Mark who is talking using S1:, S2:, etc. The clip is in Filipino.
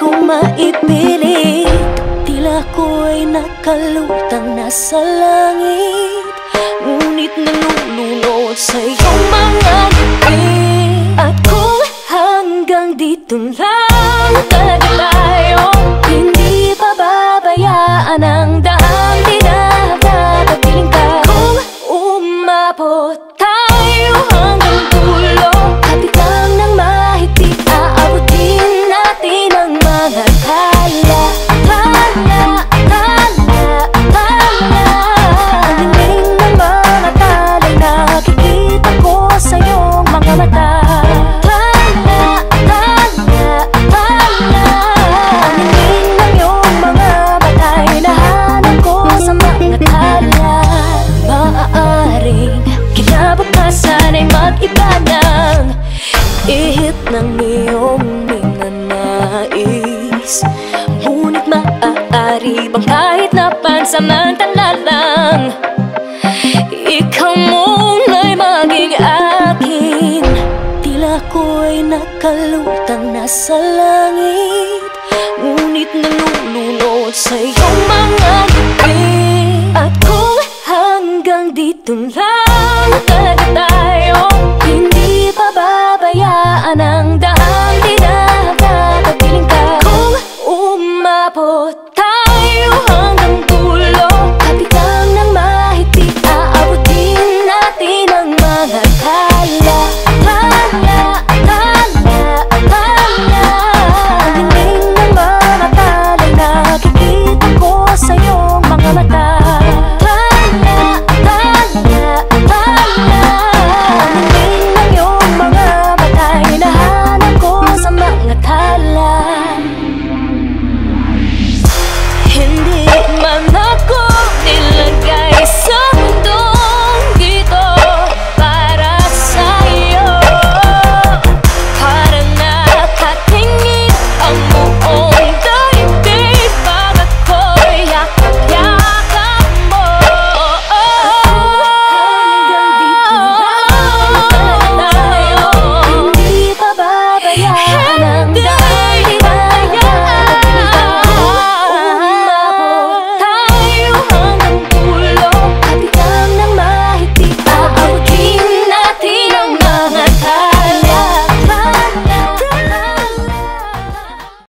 S1: ko maipili. Tila ko ay nakalutang nasa langit. Ngunit nalulunod sa iyong mga ngiti. Ako hanggang dito lang sakit ng iyong ninanais Ngunit maaari bang kahit napansamantala lang Ikaw muna'y maging akin. Tila ko'y nakalutang nasa langit Ngunit nalulunod sa iyong mga ngiti. At hanggang dito lang talaga tayo Hindi pa ba kakayaanang dahil